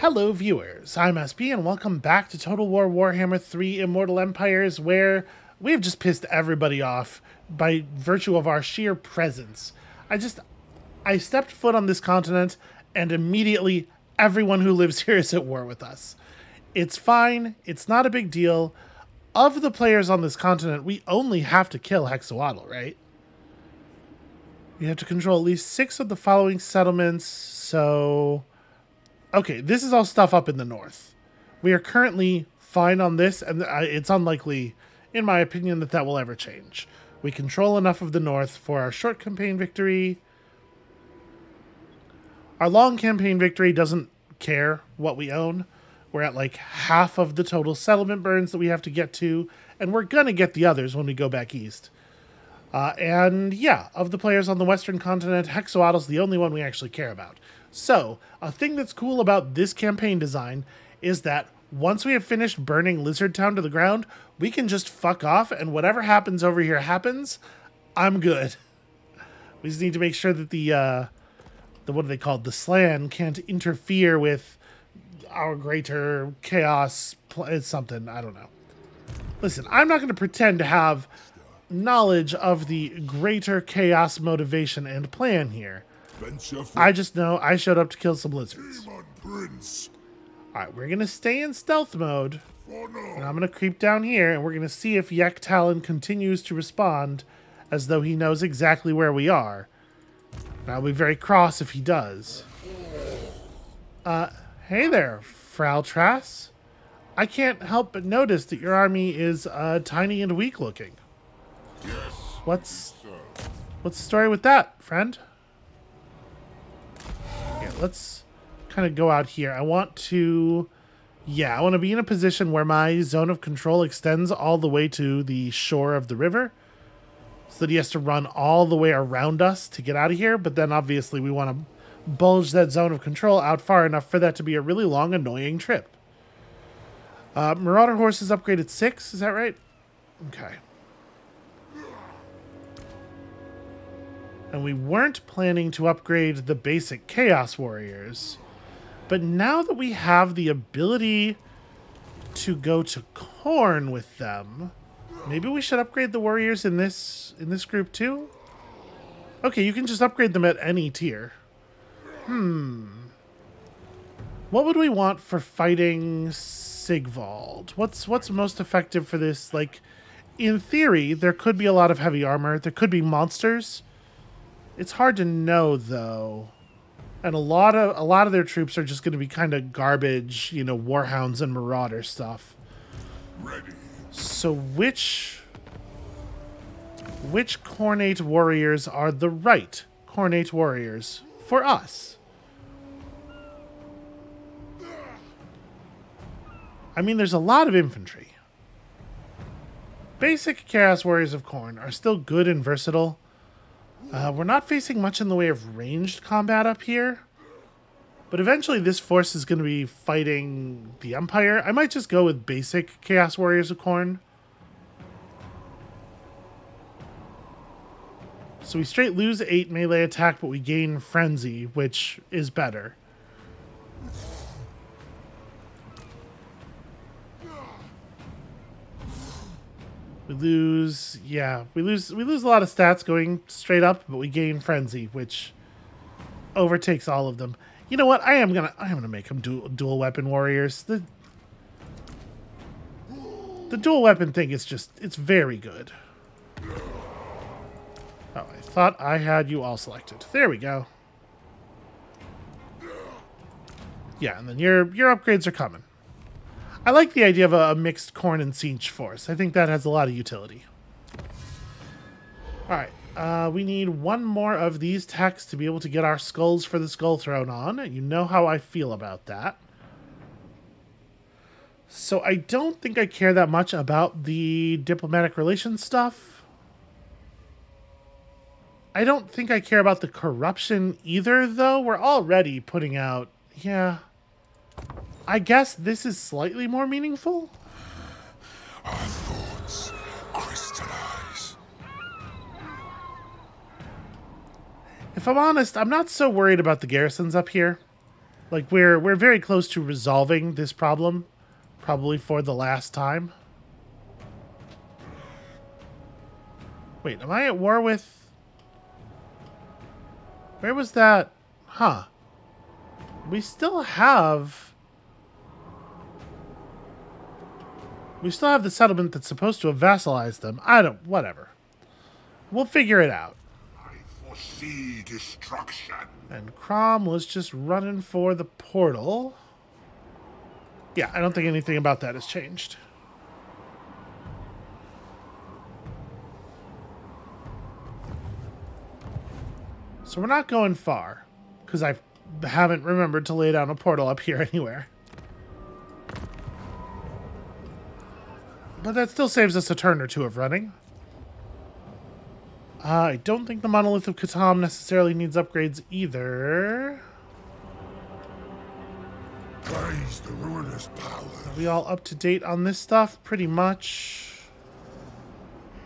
Hello, viewers. I'm SB, and welcome back to Total War Warhammer 3 Immortal Empires, where we have just pissed everybody off by virtue of our sheer presence. I just. I stepped foot on this continent, and immediately everyone who lives here is at war with us. It's fine, it's not a big deal. Of the players on this continent, we only have to kill Hexoatl, right? You have to control at least six of the following settlements, so okay, this is all stuff up in the north. We are currently fine on this, and it's unlikely, in my opinion, that that will ever change. We control enough of the north for our short campaign victory. Our long campaign victory doesn't care what we own. We're at like half of the total settlement burns that we have to get to, and we're gonna get the others when we go back east. Uh, and yeah, of the players on the Western continent, Hexoatl's the only one we actually care about. So, a thing that's cool about this campaign design is that once we have finished burning Lizard Town to the ground, we can just fuck off and whatever happens over here happens. I'm good. We just need to make sure that the, uh, the what are they called? The Slann can't interfere with our greater chaos. It's something, I don't know. Listen, I'm not going to pretend to have knowledge of the greater chaos motivation and plan here. I just know I showed up to kill some lizards. Alright, we're going to stay in stealth mode. And I'm going to creep down here, and we're going to see if Yek Talon continues to respond as though he knows exactly where we are. And I'll be very cross if he does. Uh, hey there, Frau Trass. I can't help but notice that your army is uh, tiny and weak looking. Yes. What's what's the story with that, friend? Let's kind of go out here. I want to, yeah, I want to be in a position where my zone of control extends all the way to the shore of the river. So that he has to run all the way around us to get out of here. But then obviously we want to bulge that zone of control out far enough for that to be a really long, annoying trip. Uh, Marauder Horse is upgraded 6, is that right? Okay. And we weren't planning to upgrade the basic Chaos Warriors. But now that we have the ability to go to Khorne with them, maybe we should upgrade the warriors in this in this group too? Okay, you can just upgrade them at any tier. Hmm. What would we want for fighting Sigvald? What's what's most effective for this? Like, in theory, there could be a lot of heavy armor. There could be monsters. It's hard to know though. And a lot of a lot of their troops are just going to be kind of garbage, you know, warhounds and marauder stuff. Ready. So which which Khornate warriors are the right Khornate warriors for us? I mean, there's a lot of infantry. Basic Chaos Warriors of Khorne are still good and versatile, uh, we're not facing much in the way of ranged combat up here. But eventually this force is going to be fighting the Empire. I might just go with basic Chaos Warriors of Khorne. So we straight lose 8 melee attack, but we gain Frenzy, which is better. Lose, yeah, we lose we lose a lot of stats going straight up, but we gain frenzy, which overtakes all of them. You know what? I am gonna I am gonna make them dual dual weapon warriors. The the dual weapon thing is just it's very good. Oh, I thought I had you all selected. There we go. Yeah, and then your your upgrades are coming. I like the idea of a, mixed Khorne and Tzeentch force. I think that has a lot of utility. Alright, uh, we need one more of these techs to be able to get our skulls for the Skull Throne on. You know how I feel about that. So I don't think I care that much about the diplomatic relations stuff. I don't think I care about the corruption either, though. We're already putting out... Yeah, I guess this is slightly more meaningful? Our thoughts crystallize. If I'm honest, I'm not so worried about the garrisons up here. Like we're we're very close to resolving this problem, probably for the last time. Wait, am I at war with? Where was that? Huh. We still have. We still have the settlement that's supposed to have vassalized them. I don't. Whatever. We'll figure it out. I foresee destruction. And Crom was just running for the portal. Yeah, I don't think anything about that has changed. So we're not going far, because I haven't remembered to lay down a portal up here anywhere. But that still saves us a turn or two of running. Uh, I don't think the Monolith of Katam necessarily needs upgrades either. Praise the ruinous power. Are we all up to date on this stuff? Pretty much.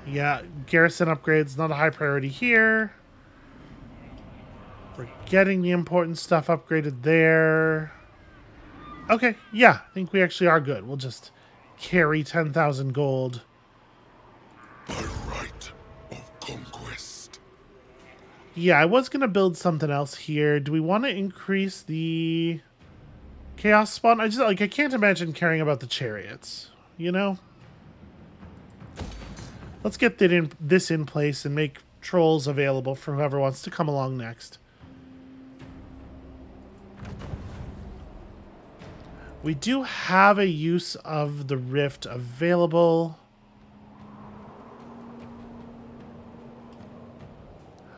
Yeah, garrison upgrades, not a high priority here. We're getting the important stuff upgraded there. Okay, yeah, I think we actually are good. We'll just carry 10,000 gold. By right of conquest. Yeah, I was going to build something else here. Do we want to increase the chaos spawn? I just, like, I can't imagine caring about the chariots, you know? Let's get that in, this in place and make trolls available for whoever wants to come along next. We do have a use of the rift available.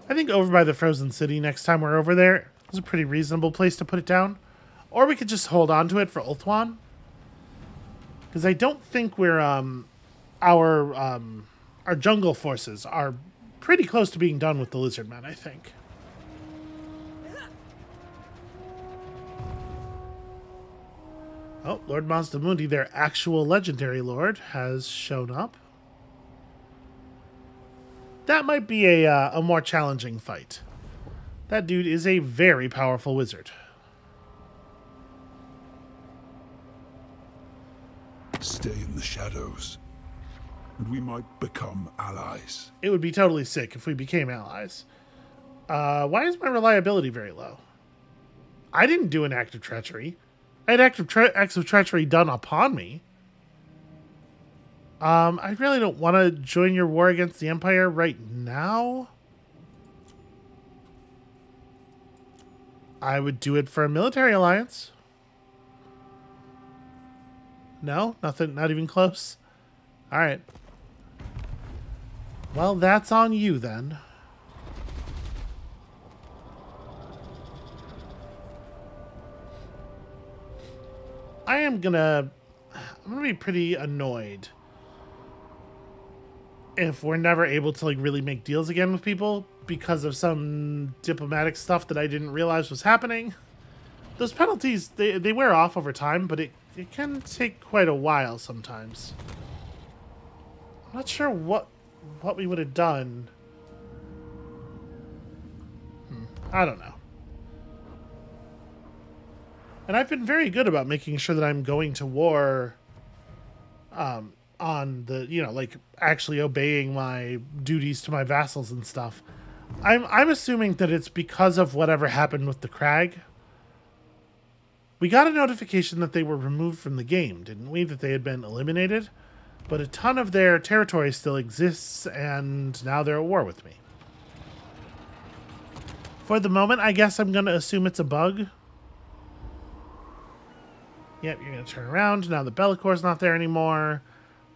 I think over by the Frozen City next time we're over there is a pretty reasonable place to put it down. Or we could just hold on to it for Ulthuan. Because I don't think we're, um, our, um, our jungle forces are pretty close to being done with the lizard men, I think. Oh, Lord Mazdamundi, their actual legendary lord, has shown up. That might be a, uh, a more challenging fight. That dude is a very powerful wizard. Stay in the shadows, and we might become allies. It would be totally sick if we became allies. Uh, why is my reliability very low? I didn't do an act of treachery. Had active tre- acts of treachery done upon me. Um, I really don't want to join your war against the Empire right now. I would do it for a military alliance. No? Nothing? Not even close? Alright. Well, that's on you then. I am gonna... I'm gonna be pretty annoyed if we're never able to like really make deals again with people because of some diplomatic stuff that I didn't realize was happening. Those penalties, they, they wear off over time, but it, it can take quite a while sometimes. I'm not sure what what we would have done. Hmm, I don't know. And I've been very good about making sure that I'm going to war um, on the, you know, like actually obeying my duties to my vassals and stuff. I'm I'm assuming that it's because of whatever happened with the crag. We got a notification that they were removed from the game, didn't we? That they had been eliminated. But a ton of their territory still exists, and now they're at war with me. For the moment, I guess I'm going to assume it's a bug. Yep, you're going to turn around. Now the Be'lakor's not there anymore.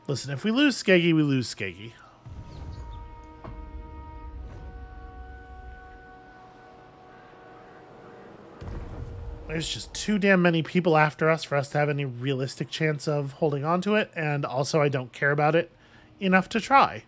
Listen, if we lose Skeggi, we lose Skeggi. There's just too damn many people after us for us to have any realistic chance of holding on to it, and also I don't care about it enough to try.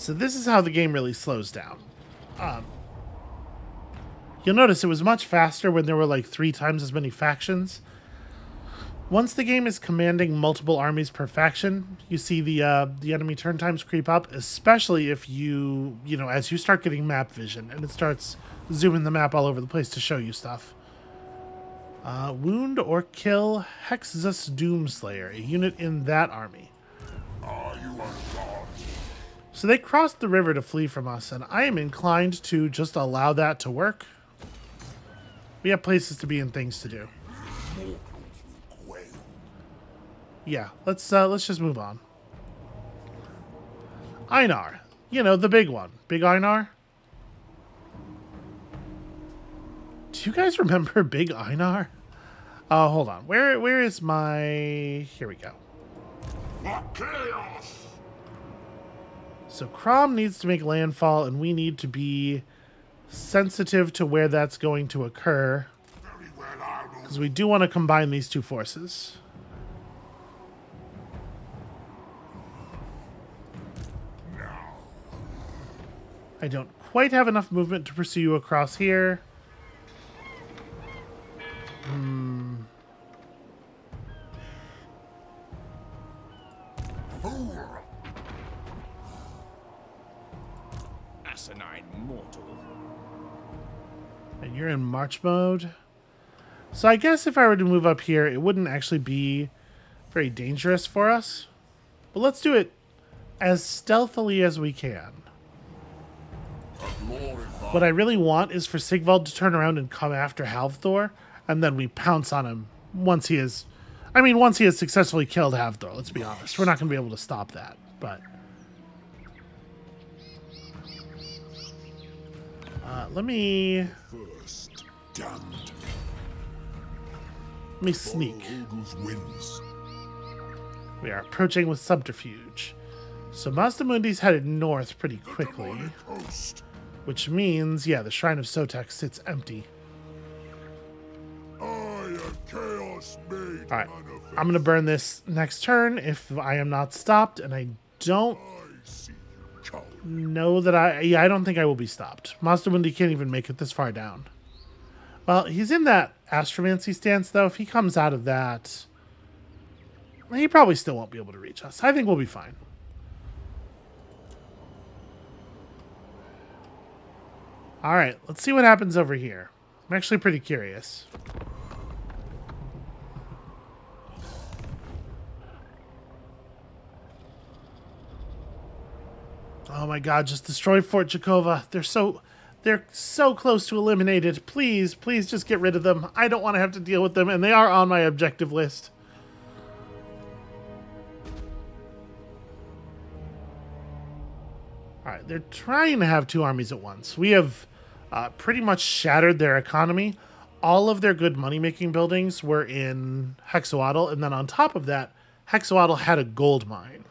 So this is how the game really slows down. Um, you'll notice it was much faster when there were like three times as many factions. Once the game is commanding multiple armies per faction, you see the uh, the enemy turn times creep up, especially if you, you know, as you start getting map vision and it starts zooming the map all over the place to show you stuff. Uh, wound or kill Hexus Doomslayer, a unit in that army. So they crossed the river to flee from us, and I am inclined to just allow that to work. We have places to be and things to do. Yeah, let's uh, let's just move on. Einar, you know the big one, Big Einar. Do you guys remember Big Einar? Uh, hold on. Where where is my? Here we go. So Crom needs to make landfall, and we need to be sensitive to where that's going to occur. Because we do want to combine these two forces. I don't quite have enough movement to pursue you across here. March mode. So I guess if I were to move up here, it wouldn't actually be very dangerous for us. But let's do it as stealthily as we can. What I really want is for Sigvald to turn around and come after Halvthor, and then we pounce on him once he is... I mean, once he has successfully killed Halvthor, let's be honest. We're not going to be able to stop that, but... Uh, let me... Damned. Let me sneak. We are approaching with subterfuge. So Mazdamundi's headed north pretty quickly. Which means, yeah, the Shrine of Sotek sits empty. Alright, I'm going to burn this next turn if I am not stopped, and I don't know that I... Yeah, I don't think I will be stopped. Mazdamundi can't even make it this far down. Well, he's in that Astromancy stance, though. If he comes out of that, he probably still won't be able to reach us. I think we'll be fine. All right, let's see what happens over here. I'm actually pretty curious. Oh my god, just destroy Fort Jakova. They're so they're so close to eliminated. Please, please just get rid of them. I don't want to have to deal with them, and they are on my objective list. Alright, they're trying to have two armies at once. We have uh, pretty much shattered their economy. All of their good money-making buildings were in Hexoatl, and then on top of that, Hexoatl had a gold mine.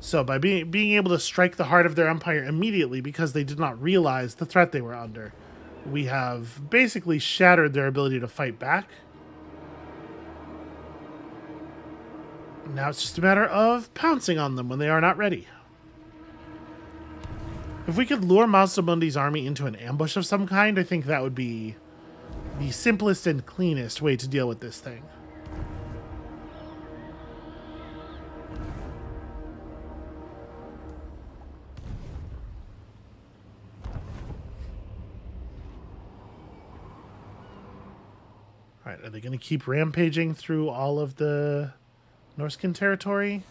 So by being being able to strike the heart of their empire immediately because they did not realize the threat they were under, we have basically shattered their ability to fight back. Now it's just a matter of pouncing on them when they are not ready. If we could lure Mazdamundi's army into an ambush of some kind, I think that would be the simplest and cleanest way to deal with this thing. Are they going to keep rampaging through all of the Norscan territory?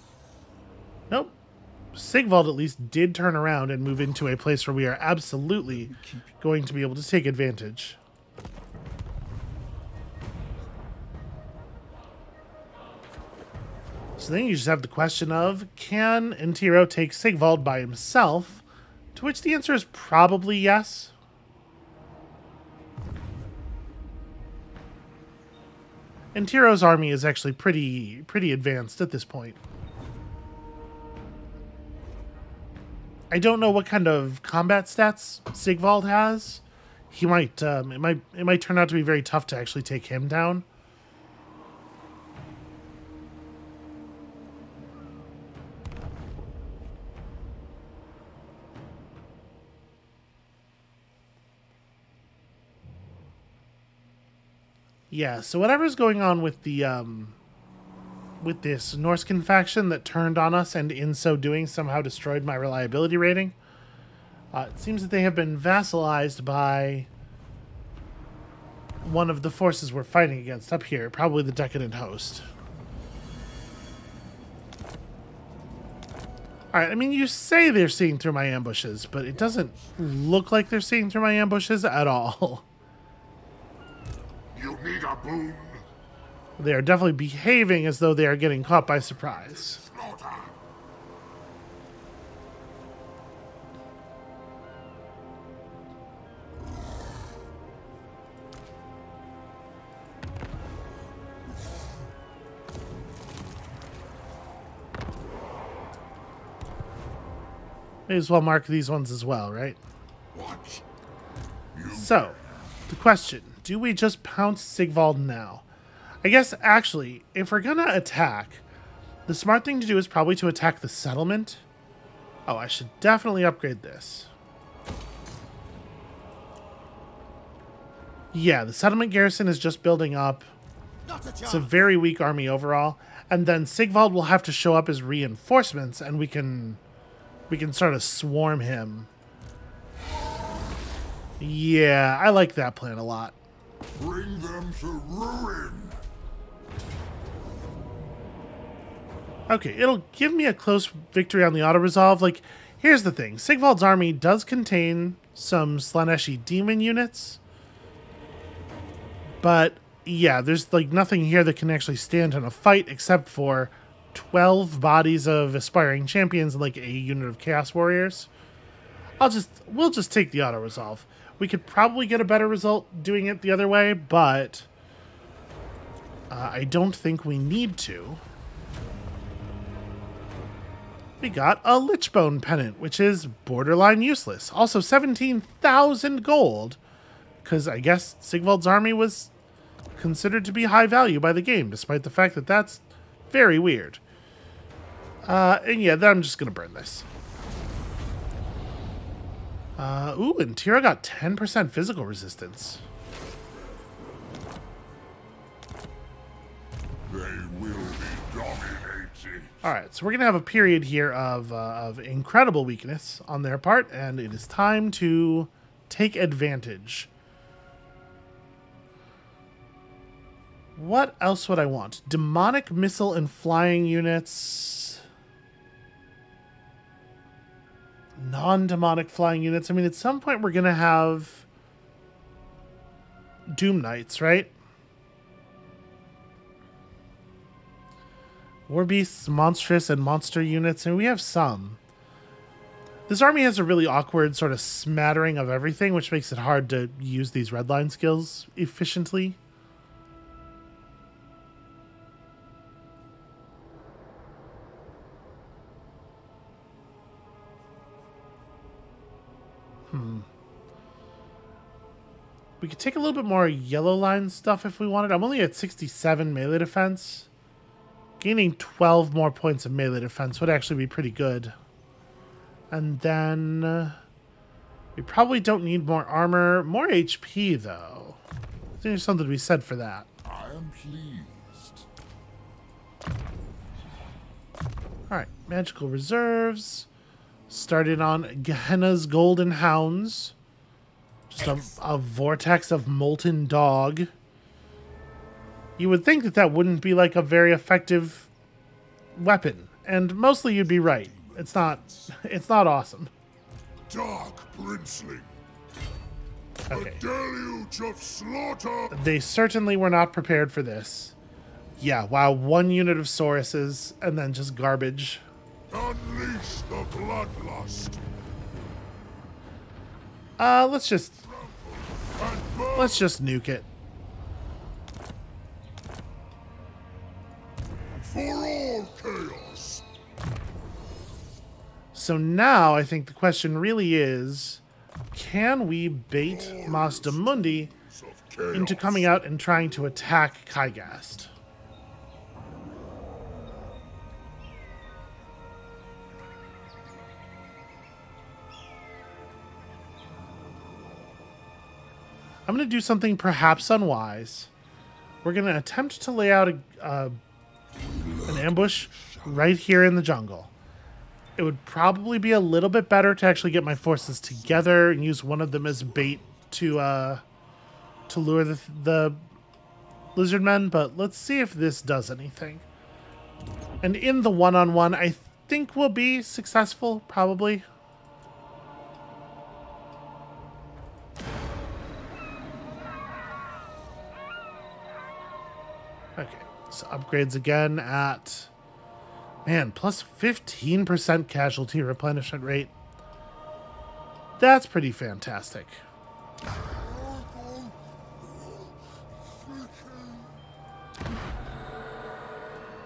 Nope. Sigvald at least did turn around and move into a place where we are absolutely going to be able to take advantage. So then you just have the question of, can Intiro take Sigvald by himself? To which the answer is probably yes. Intiro's army is actually pretty pretty advanced at this point. I don't know what kind of combat stats Sigvald has. He might um, it might it might turn out to be very tough to actually take him down. Yeah, so whatever's going on with the um with this Norscan faction that turned on us and in so doing somehow destroyed my reliability rating. Uh, it seems that they have been vassalized by one of the forces we're fighting against up here, probably the Decadent Host. Alright, I mean, you say they're seeing through my ambushes, but it doesn't look like they're seeing through my ambushes at all. You need a boon? They are definitely behaving as though they are getting caught by surprise. Slaughter. May as well mark these ones as well, right? What? So, the question do we just pounce Sigvald now? I guess, actually, if we're gonna attack, the smart thing to do is probably to attack the settlement. Oh, I should definitely upgrade this. Yeah, the settlement garrison is just building up. It's a very weak army overall. And then Sigvald will have to show up as reinforcements, and we can we can sort of swarm him. Yeah, I like that plan a lot. Bring them to ruin. Okay, it'll give me a close victory on the auto resolve. Like, here's the thing: Sigvald's army does contain some Slaaneshi demon units, but yeah, there's like nothing here that can actually stand in a fight except for twelve bodies of aspiring champions and like a unit of chaos warriors. I'll just we'll just take the auto resolve. We could probably get a better result doing it the other way, but uh, I don't think we need to we got a Lichbone Pennant, which is borderline useless. Also 17,000 gold, because I guess Sigvald's army was considered to be high value by the game, despite the fact that that's very weird. Uh, and yeah, then I'm just going to burn this. Uh, ooh, and Tira got 10% physical resistance. They will be. All right, so we're gonna have a period here of uh, of incredible weakness on their part, and it is time to take advantage. What else would I want? Demonic missile and flying units. Non-demonic flying units. I mean, at some point we're gonna have Doom Knights, right? War beasts, monstrous, and monster units, and we have some. This army has a really awkward sort of smattering of everything, which makes it hard to use these redline skills efficiently. We could take a little bit more yellow line stuff if we wanted. I'm only at 67 melee defense. Gaining 12 more points of melee defense would actually be pretty good. And then... Uh, we probably don't need more armor. More HP, though. I think there's something to be said for that. I am pleased. Alright, magical reserves. Started on Gehenna's Golden Hounds. Just a, vortex of molten dog. You would think that that wouldn't be like a very effective weapon, and mostly you'd be right. It's not. It's not awesome. Dark princeling. Okay. A deluge of slaughter. They certainly were not prepared for this. Yeah, wow, one unit of Sauruses and then just garbage. Unleash the bloodlust. Uh, let's just let's just nuke it. for all chaos. So now I think the question really is, can we bait Mazdamundi into coming out and trying to attack Kygast? I'm going to do something perhaps unwise. we're going to attempt to lay out a, uh, an ambush right here in the jungle. It would probably be a little bit better to actually get my forces together and use one of them as bait to uh, to lure the, the lizard men, but let's see if this does anything. And in the one-on-one, I think we'll be successful, probably. Okay, so upgrades again at, man, plus 15% casualty replenishment rate. That's pretty fantastic.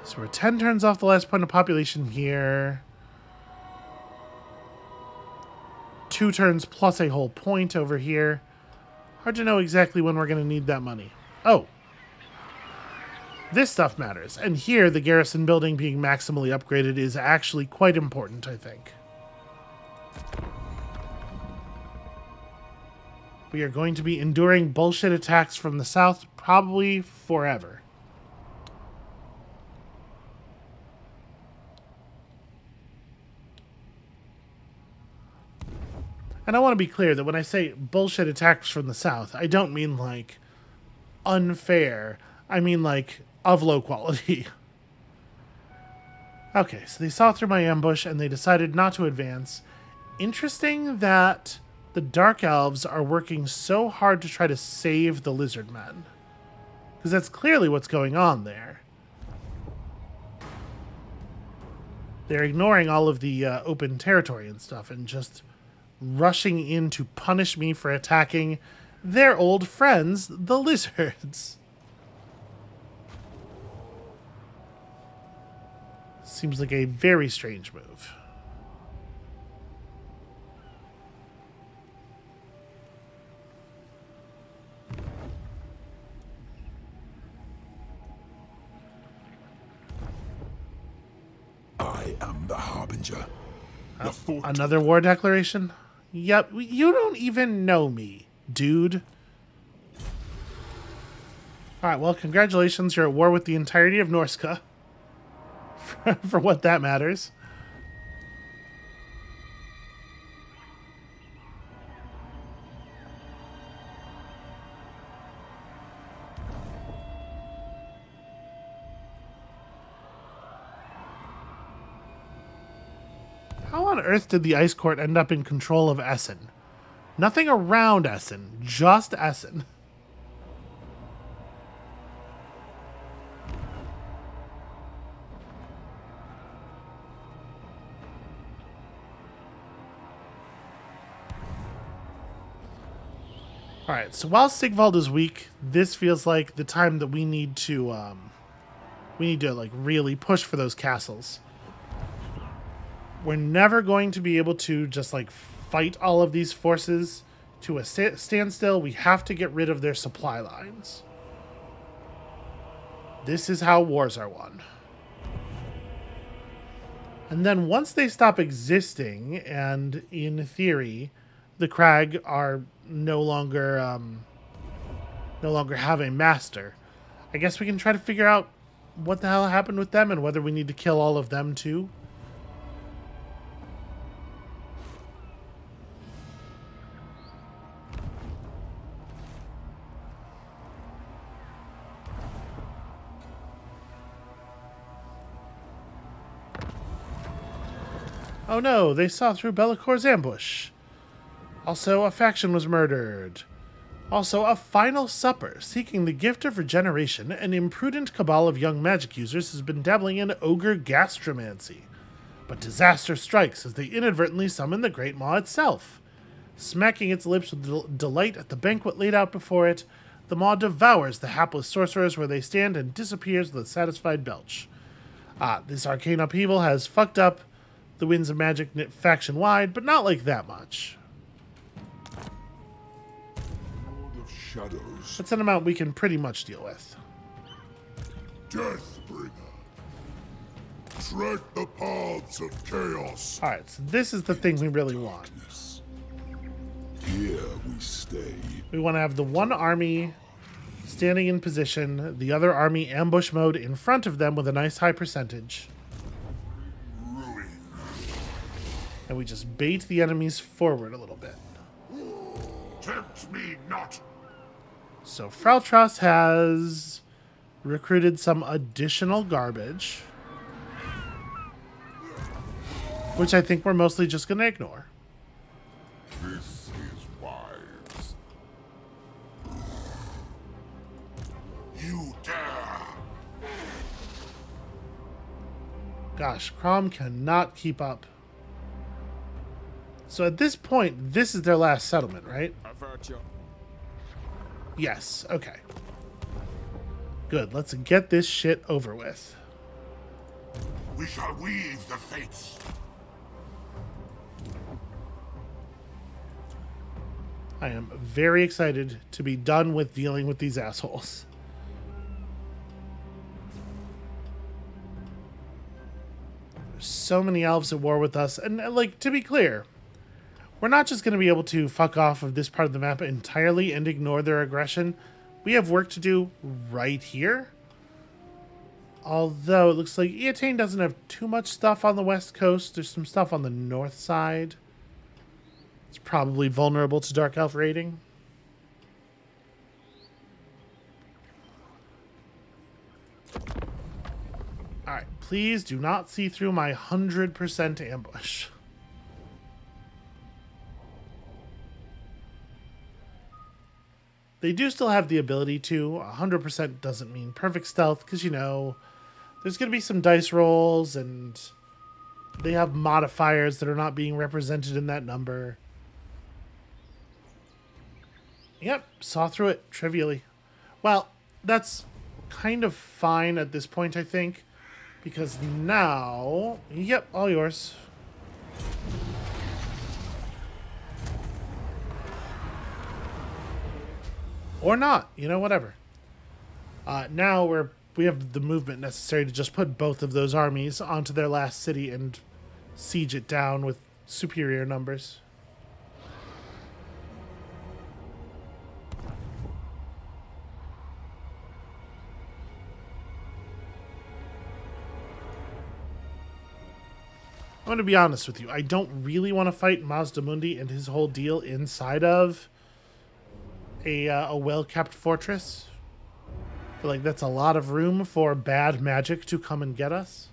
So we're 10 turns off the last point of population here. Two turns plus a whole point over here. Hard to know exactly when we're going to need that money. Oh. This stuff matters. And here, the garrison building being maximally upgraded is actually quite important, I think. We are going to be enduring bullshit attacks from the south probably forever. And I want to be clear that when I say bullshit attacks from the south, I don't mean like unfair. I mean like of low quality. okay, so they saw through my ambush and they decided not to advance. Interesting that the Dark Elves are working so hard to try to save the Lizard Men. Because that's clearly what's going on there. They're ignoring all of the uh, open territory and stuff and just rushing in to punish me for attacking their old friends, the lizards. Seems like a very strange move. I am the Harbinger. The oh, Another war declaration? Yep, you don't even know me, dude. Alright, well, congratulations. You're at war with the entirety of Norsca. For, what that matters. How on earth did the Ice Court end up in control of Essen? Nothing around Essen, just Essen. All right, so while Sigvald is weak, this feels like the time that we need to um, we need to like really push for those castles. We're never going to be able to just like fight all of these forces to a sta- standstill. We have to get rid of their supply lines. This is how wars are won. And then once they stop existing, and in theory, the Crag are no longer um, no longer have a master. I guess we can try to figure out what the hell happened with them and whether we need to kill all of them too. Oh no, they saw through Be'lakor's ambush. Also, a faction was murdered. Also, a final supper, seeking the gift of regeneration, an imprudent cabal of young magic users has been dabbling in ogre gastromancy. But disaster strikes as they inadvertently summon the Great Maw itself. Smacking its lips with del- delight at the banquet laid out before it, the Maw devours the hapless sorcerers where they stand and disappears with a satisfied belch. Ah, this arcane upheaval has fucked up the Winds of Magic faction wide, but not like that much. Shadows. That's an amount we can pretty much deal with. Deathbringer. Tread the paths of chaos. Alright, so this is the thing we really want. Here we stay. We want to have the one army standing in position, the other army ambush mode in front of them with a nice high percentage. Ruin. And we just bait the enemies forward a little bit. Tempt me not. So Frautros has recruited some additional garbage, which I think we're mostly just going to ignore. This is wise. You dare. Gosh, Crom cannot keep up. So at this point, this is their last settlement, right? Yes. Okay. Good. Let's get this shit over with. We shall weave the fates. I am very excited to be done with dealing with these assholes. There's so many elves at war with us, and like to be clear, we're not just going to be able to fuck off of this part of the map entirely and ignore their aggression. We have work to do right here. Although it looks like Eataine doesn't have too much stuff on the west coast. There's some stuff on the north side. It's probably vulnerable to Dark Elf raiding. Alright, please do not see through my 100% ambush. They do still have the ability to. 100% doesn't mean perfect stealth, because, you know, there's going to be some dice rolls, and they have modifiers that are not being represented in that number. Yep, saw through it trivially. Well, that's kind of fine at this point, I think, because now, yep, all yours. Or not, you know, whatever. Uh, now we're we have the movement necessary to just put both of those armies onto their last city and siege it down with superior numbers. I'm going to be honest with you. I don't really want to fight Mazdamundi and his whole deal inside of a, uh, a well-kept fortress. Feel like that's a lot of room for bad magic to come and get us.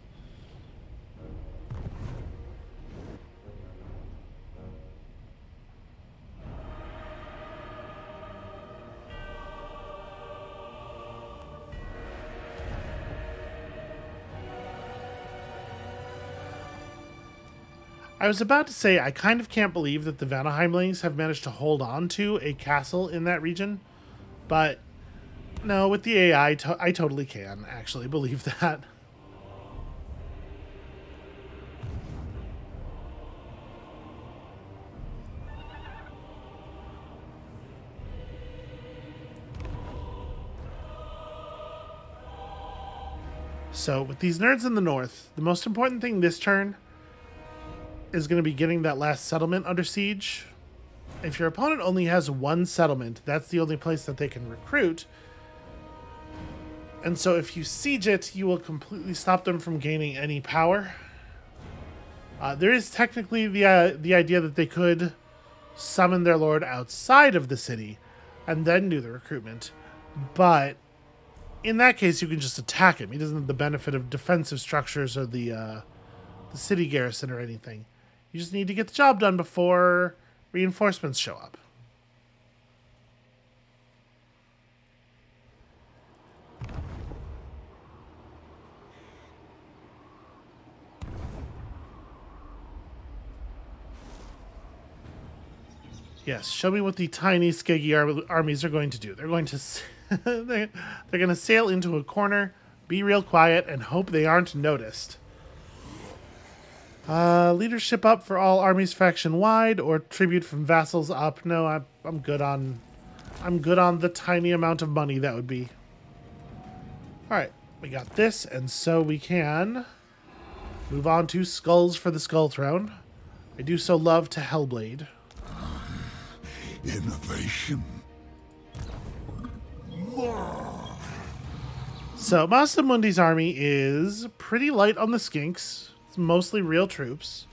I was about to say I kind of can't believe that the Vanaheimlings have managed to hold on to a castle in that region, but no, with the AI, to- I totally can actually believe that. So, with these nerds in the north, the most important thing this turn is going to be getting that last settlement under siege. If your opponent only has one settlement, that's the only place that they can recruit. And so if you siege it, you will completely stop them from gaining any power. Uh, there is technically the uh, the idea that they could summon their lord outside of the city and then do the recruitment. But in that case, you can just attack him. He doesn't have the benefit of defensive structures or the uh, the city garrison or anything. You just need to get the job done before reinforcements show up. Yes, show me what the tiny Skeggi ar- armies are going to do. They're going to they're, they're going to sail into a corner, be real quiet, and hope they aren't noticed. Uh, leadership up for all armies faction wide, or tribute from vassals up. No, I'm I'm good on, I'm good on the tiny amount of money that would be. All right, we got this, and so we can move on to skulls for the skull throne. I do so love to Hellblade. Innovation. So Mazdamundi's army is pretty light on the skinks. It's mostly real troops.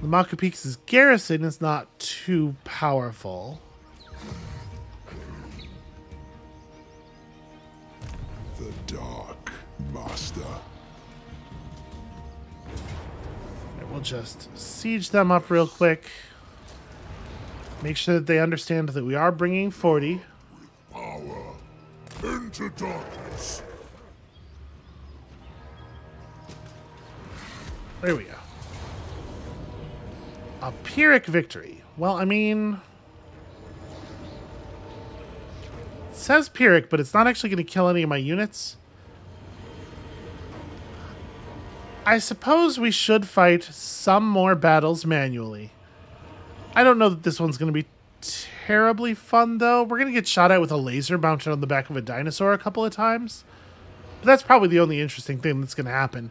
The Makapix's garrison is not too powerful. The Dark Master. And we'll just siege them up real quick. Make sure that they understand that we are bringing 40. Power into darkness. There we go. A Pyrrhic victory. Well, I mean... It says Pyrrhic, but it's not actually going to kill any of my units. I suppose we should fight some more battles manually. I don't know that this one's going to be terribly fun, though. We're going to get shot at with a laser mounted on the back of a dinosaur a couple of times. But that's probably the only interesting thing that's going to happen.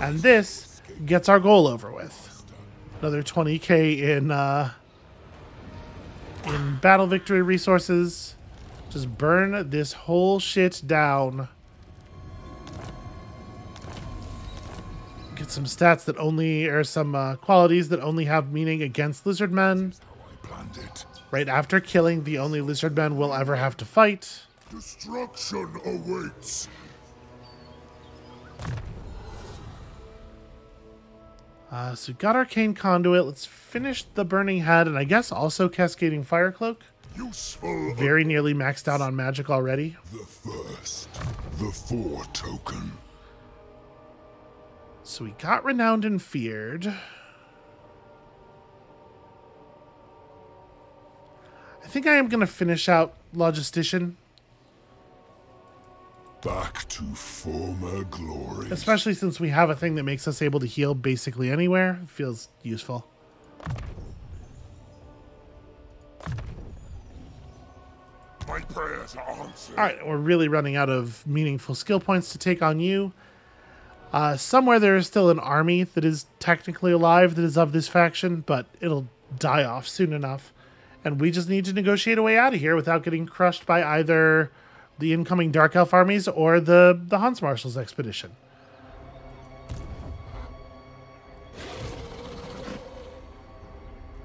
And this gets our goal over with. Another 20k in uh, in battle victory resources. Just burn this whole shit down. Get some stats that only, or some uh, qualities that only have meaning against lizard men. Right after killing the only lizard men we'll ever have to fight. Destruction awaits. Uh, so got Arcane Conduit. Let's finish the Burning Head and I guess also Cascading Fire Cloak. Useful. Very nearly maxed out on magic already. The first. The Four Token. So we got Renowned and Feared. I think I am going to finish out Logistician, Back to former glory. especially since we have a thing that makes us able to heal basically anywhere. It feels useful. My prayers are answered. All right, we're really running out of meaningful skill points to take on you. Uh, somewhere there is still an army that is technically alive that is of this faction, but it'll die off soon enough. And we just need to negotiate a way out of here without getting crushed by either the incoming Dark Elf armies or the, the Hans Marshals expedition.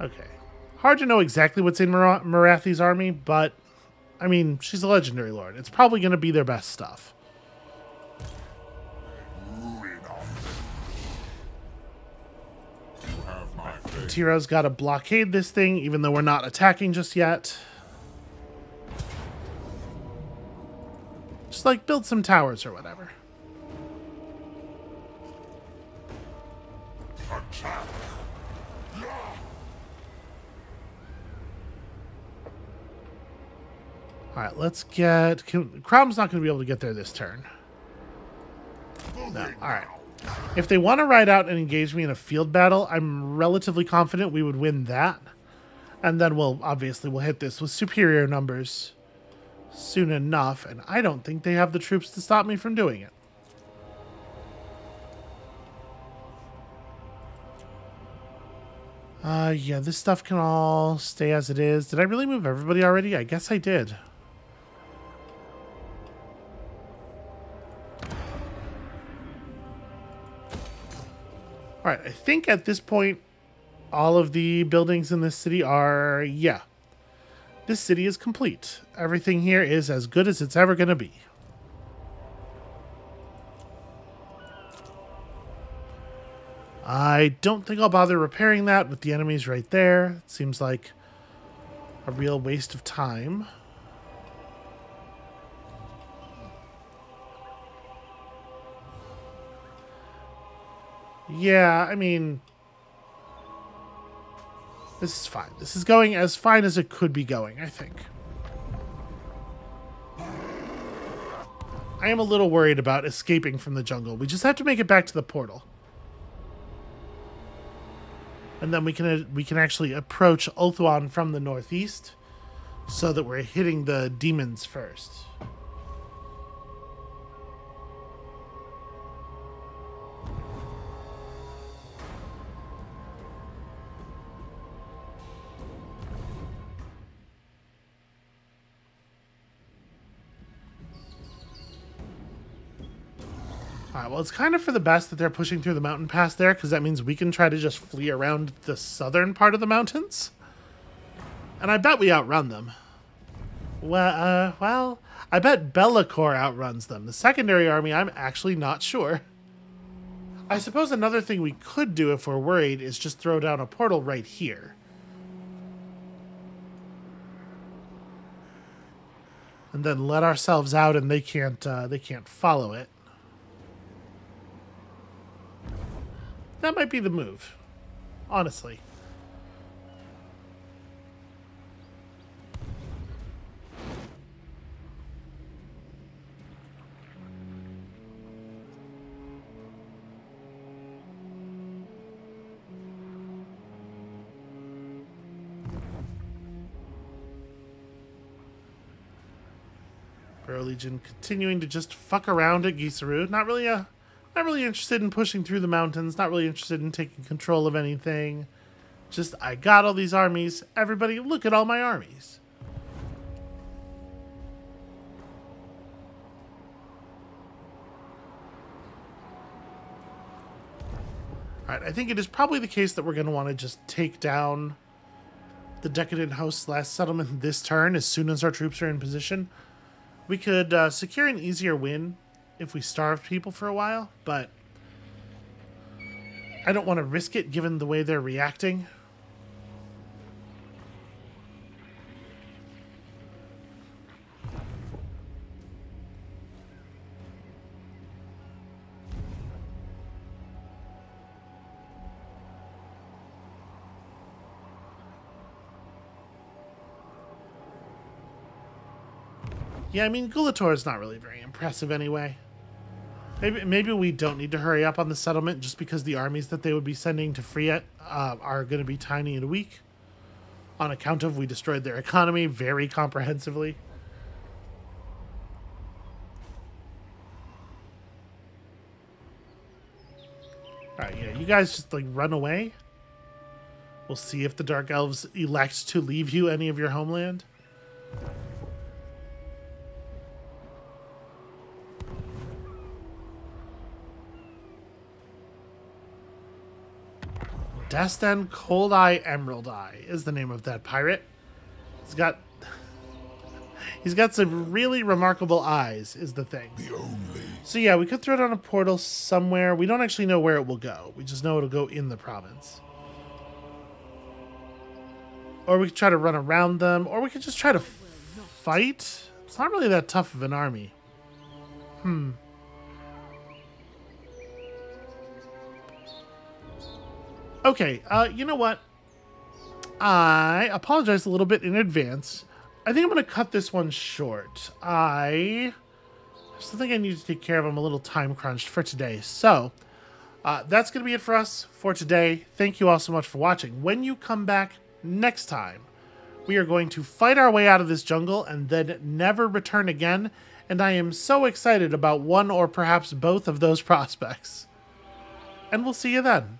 Okay. Hard to know exactly what's in Mar- Morathi's army, but I mean, she's a legendary lord. It's probably going to be their best stuff. Tiro's got to blockade this thing, even though we're not attacking just yet. Like build some towers or whatever. All right, let's get. Crom's not going to be able to get there this turn. No. All right. If they want to ride out and engage me in a field battle, I'm relatively confident we would win that. And then we'll obviously we'll hit this with superior numbers soon enough, and I don't think they have the troops to stop me from doing it. Uh, yeah, this stuff can all stay as it is. Did I really move everybody already? I guess I did. All right, I think at this point, all of the buildings in this city are, yeah. This city is complete. Everything here is as good as it's ever going to be. I don't think I'll bother repairing that with the enemies right there. It seems like a real waste of time. Yeah, I mean, this is fine. This is going as fine as it could be going, I think. I am a little worried about escaping from the jungle. We just have to make it back to the portal. And then we can uh, we can actually approach Ulthuan from the northeast so that we're hitting the demons first. Well, it's kind of for the best that they're pushing through the mountain pass there, because that means we can try to just flee around the southern part of the mountains. And I bet we outrun them. Well, uh, well, I bet Be'lakor outruns them. The secondary army, I'm actually not sure. I suppose another thing we could do if we're worried is just throw down a portal right here. And then let ourselves out and they can't uh, they can't follow it. That might be the move. Honestly. Barrow Legion continuing to just fuck around at Gisaru. Not really a not really interested in pushing through the mountains, not really interested in taking control of anything. Just I got all these armies. Everybody look at all my armies. Alright, I think it is probably the case that we're going to want to just take down the Decadent House last settlement this turn as soon as our troops are in position. We could uh, secure an easier win if we starved people for a while, but I don't want to risk it given the way they're reacting. Yeah, I mean, Gulator is not really very impressive anyway. Maybe maybe we don't need to hurry up on the settlement just because the armies that they would be sending to free it uh, are going to be tiny and weak. On account of we destroyed their economy very comprehensively. Alright, yeah, you guys just like run away. We'll see if the Dark Elves elect to leave you any of your homeland. Destin Cold Eye Emerald Eye is the name of that pirate. He's got he's got some really remarkable eyes is the thing. The only. So yeah, we could throw it on a portal somewhere. We don't actually know where it will go. We just know it'll go in the province. Or we could try to run around them, or we could just try to fight. It's not really that tough of an army. Hmm. Okay, uh, you know what? I apologize a little bit in advance. I think I'm going to cut this one short. I still think I need to take care of. I'm a little time crunched for today. So, uh, that's going to be it for us for today. Thank you all so much for watching. When you come back next time, we are going to fight our way out of this jungle and then never return again. And I am so excited about one or perhaps both of those prospects. And we'll see you then.